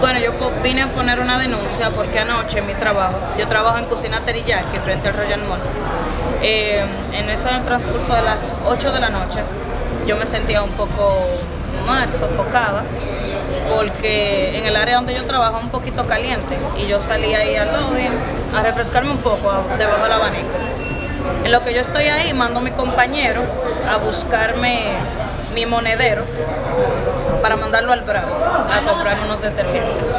Bueno, yo vine a poner una denuncia porque anoche en mi trabajo, yo trabajo en Cocina Teriyaki frente al Royal Mall. Eh, en eso, en el transcurso de las 8 de la noche, yo me sentía un poco mal, sofocada, porque en el área donde yo trabajo es un poquito caliente y yo salí ahí al lobby a refrescarme un poco debajo del abanico. En lo que yo estoy ahí, mando a mi compañero a buscarme mi monedero para mandarlo al Bravo a comprar unos detergentes.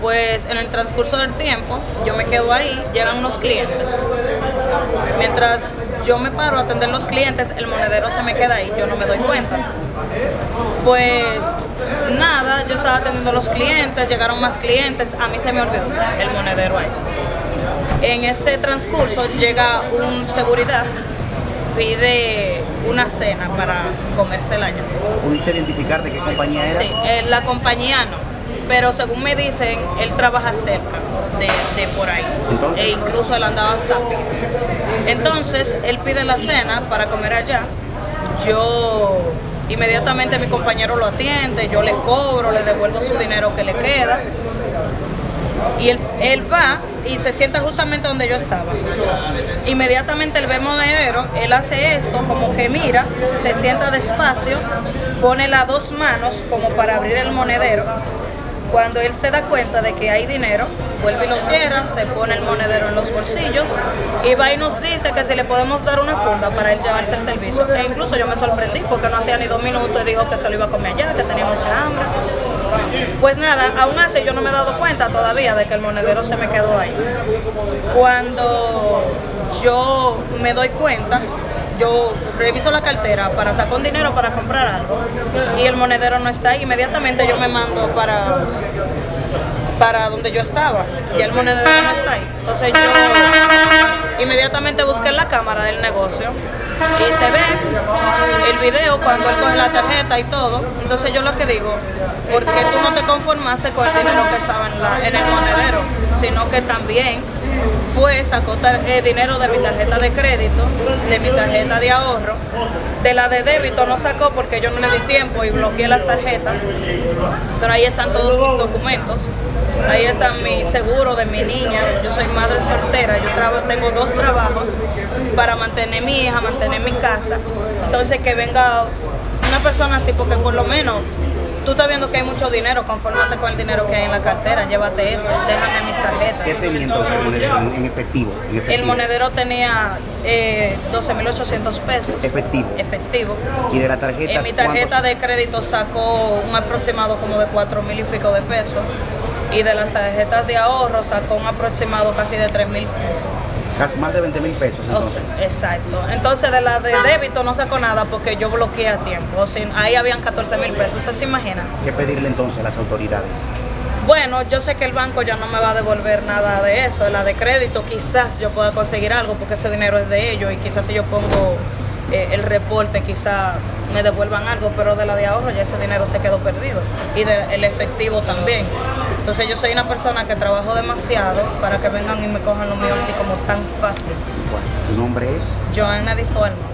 Pues en el transcurso del tiempo yo me quedo ahí, llegan unos clientes. Mientras yo me paro a atender los clientes, el monedero se me queda ahí, yo no me doy cuenta. Pues nada, yo estaba atendiendo los clientes, llegaron más clientes, a mí se me olvidó el monedero ahí. En ese transcurso llega un seguridad pide una cena para comerse el año. ¿Pudiste identificar de qué compañía era? Sí, eh, la compañía no, pero según me dicen, él trabaja cerca de, por ahí. E incluso él andaba hasta aquí. Entonces, él pide la cena para comer allá. Yo inmediatamente mi compañero lo atiende, yo le cobro, le devuelvo su dinero que le queda. Y él, él va y se sienta justamente donde yo estaba. Inmediatamente él ve monedero, él hace esto, como que mira, se sienta despacio, pone las dos manos como para abrir el monedero. Cuando él se da cuenta de que hay dinero, vuelve y lo cierra, se pone el monedero en los bolsillos y va y nos dice que si le podemos dar una funda para él llevarse el servicio. E incluso yo me sorprendí porque no hacía ni dos minutos y dijo que se lo iba a comer allá, que tenía mucha hambre. Pues nada, aún así yo no me he dado cuenta todavía de que el monedero se me quedó ahí. Cuando yo me doy cuenta, yo reviso la cartera para sacar un dinero para comprar algo y el monedero no está ahí. Inmediatamente yo me mando para, para donde yo estaba y el monedero no está ahí. Entonces yo inmediatamente busqué la cámara del negocio y se ve el video cuando él coge la tarjeta y todo. Entonces yo lo que digo, ¿por qué tú no te conformaste con el dinero que estaba en, la, en el monedero? Sino que también fue, sacó eh, dinero de mi tarjeta de crédito, de mi tarjeta de ahorro, de la de débito no sacó porque yo no le di tiempo y bloqueé las tarjetas, pero ahí están todos mis documentos. Ahí está mi seguro de mi niña. Yo soy madre soltera. Yo tengo dos trabajos para mantener mi hija, mantener mi casa. Entonces que venga una persona así, porque por lo menos tú estás viendo que hay mucho dinero, conformate con el dinero que hay en la cartera, llévate eso, déjame mis tarjetas. ¿Qué tenía entonces el monedero en efectivo? El monedero tenía eh, 12.800 pesos. ¿Efectivo? Efectivo. ¿Y de la tarjeta? En mi tarjeta de crédito sacó un aproximado como de 4.000 y pico de pesos y de las tarjetas de ahorro sacó un aproximado casi de 3 mil pesos. Más de 20 mil pesos. Entonces. exacto. Entonces de la de débito no sacó nada porque yo bloqueé a tiempo. O ahí habían 14 mil pesos. ¿Usted se imagina? ¿Qué pedirle entonces a las autoridades? Bueno, yo sé que el banco ya no me va a devolver nada de eso. La de crédito quizás yo pueda conseguir algo porque ese dinero es de ellos y quizás si yo pongo eh, el reporte quizás me devuelvan algo, pero de la de ahorro ya ese dinero se quedó perdido y del efectivo también. Entonces yo soy una persona que trabajo demasiado para que vengan y me cojan lo mío así como tan fácil. ¿Tu nombre es? Joana Diforma.